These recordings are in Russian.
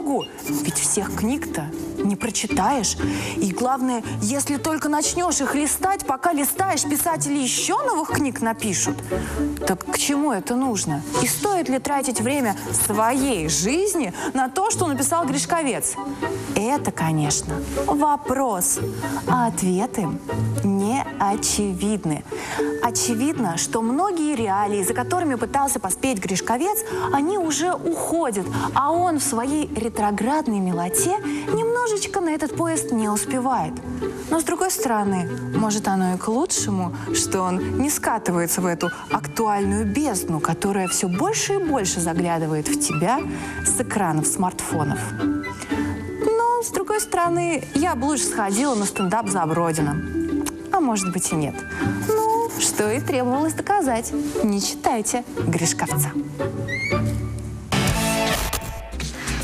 богу, ведь всех книг-то не прочитаешь. И главное, если только начнешь их листать, пока листаешь, писатели еще новых книг напишут. Так к чему это нужно? И стоит ли тратить время своей жизни на то, что написал Гришковец? Это, конечно, вопрос. А ответы не очевидны. Очевидно, что многие реалии, за которыми пытался поспеть Гришковец, они уже уходят, а он в своей ретроградной милоте немножечко на этот поезд не успевает. Но с другой стороны, может оно и к лучшему, что он не скатывается в эту актуальную бездну, которая все больше и больше заглядывает в тебя с экранов смартфонов. Но, с другой стороны, я бы лучше сходила на стендап за Бродином. А может быть и нет. Ну, что и требовалось доказать. Не читайте Гришковца.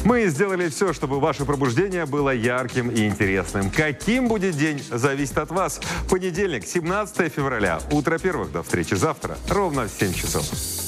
Мы сделали все, чтобы ваше пробуждение было ярким и интересным. Каким будет день, зависит от вас. Понедельник, 17 февраля. Утро первых. До встречи завтра. Ровно в 7 часов.